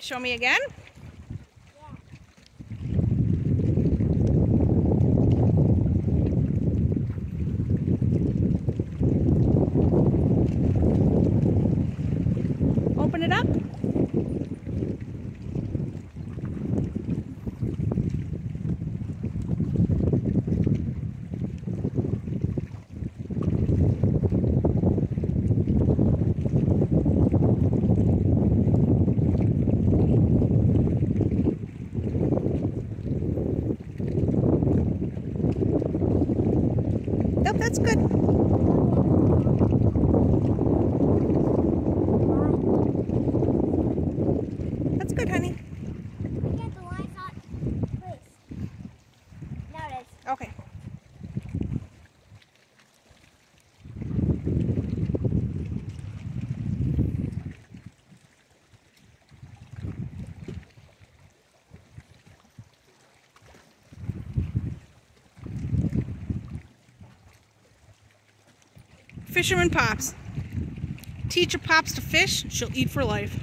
Show me again. Open it up. That's good. That's good, honey. Fisherman Pops. Teach your pops to fish, she'll eat for life.